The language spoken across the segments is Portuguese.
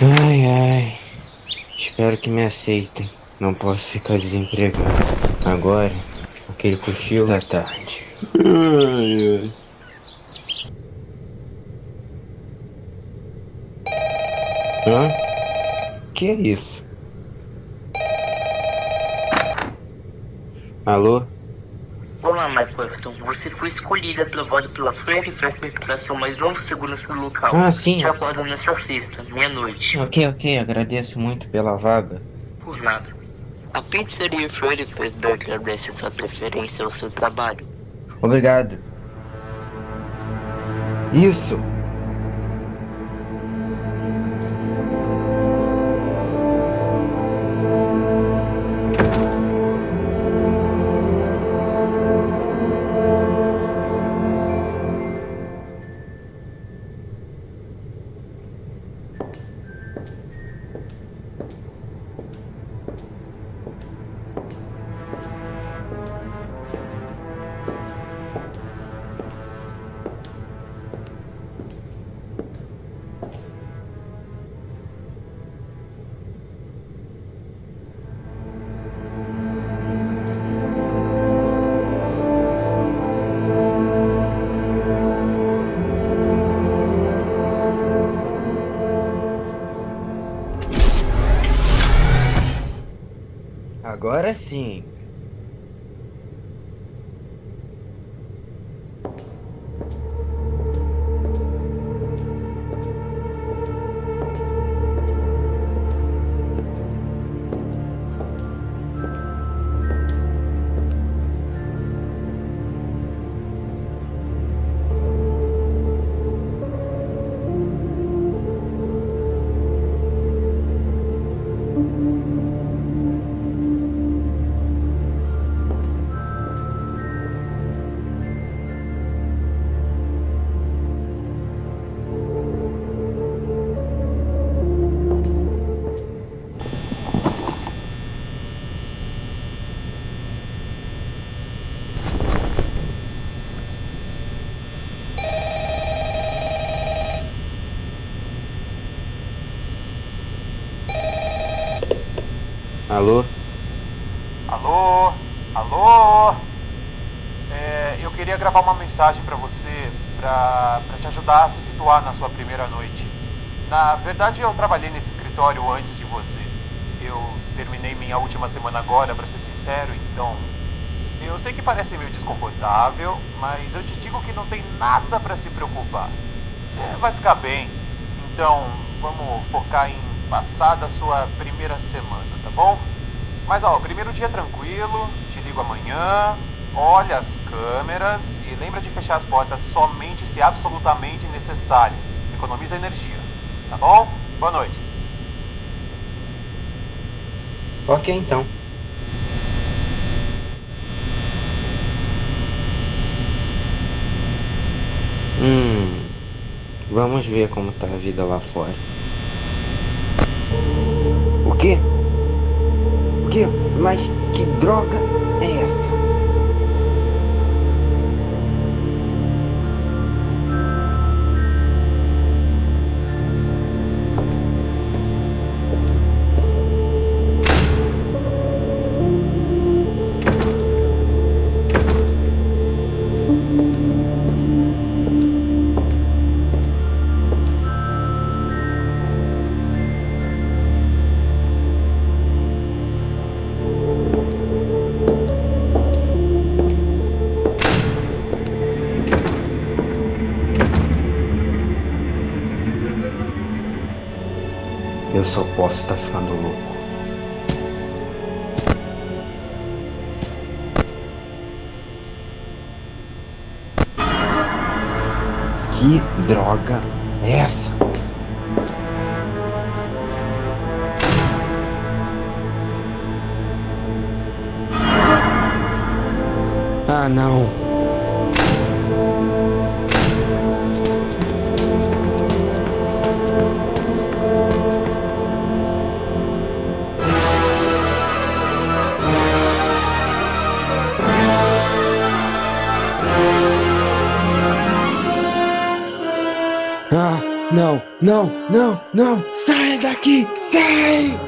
Ai, ai. Espero que me aceitem. Não posso ficar desempregado. Agora, aquele cochilo da tarde. Ai, ai. Hã? Que é isso? Alô? Olá, Mike Clifton. Você foi escolhido e aprovado pela Freddy Fazbear para ser o mais novo segurança do local. Ah, sim. Te aguardo nessa sexta, meia-noite. Ok, ok. Agradeço muito pela vaga. Por nada. A pizzaria Freddy Fazbear agradece sua preferência ao seu trabalho. Obrigado. Isso! Agora sim. Alô? Alô? Alô? É, eu queria gravar uma mensagem pra você, pra te ajudar a se situar na sua primeira noite. Na verdade, eu trabalhei nesse escritório antes de você. Eu terminei minha última semana agora, pra ser sincero, então. Eu sei que parece meio desconfortável, mas eu te digo que não tem nada pra se preocupar. Você vai ficar bem. Então, vamos focar em passar da sua primeira semana, tá bom? Mas ó, primeiro dia é tranquilo, te ligo amanhã, olha as câmeras e lembra de fechar as portas somente se absolutamente necessário. Economiza energia, tá bom? Boa noite. Ok então. Hum. Vamos ver como tá a vida lá fora. O quê? O quê? Mas que droga é essa? Só posso estar ficando louco. Que droga é essa? Ah, não. Não, não, não, não! Sai daqui! Sai!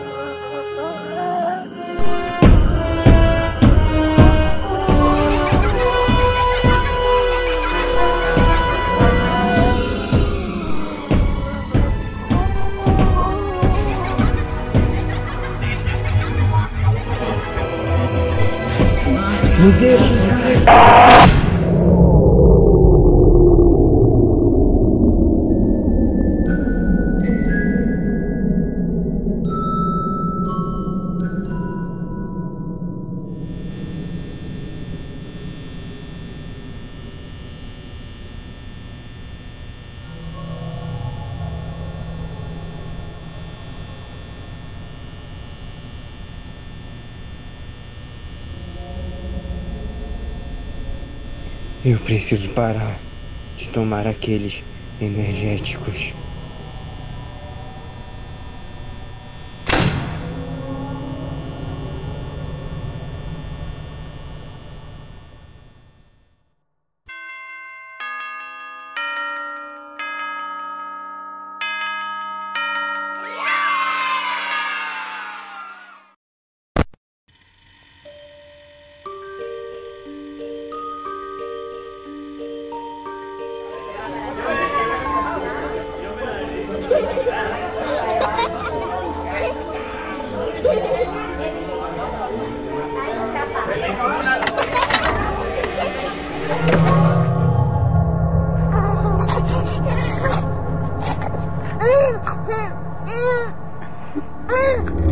Me deixa, me! Eu preciso parar de tomar aqueles energéticos. 嗯嗯嗯。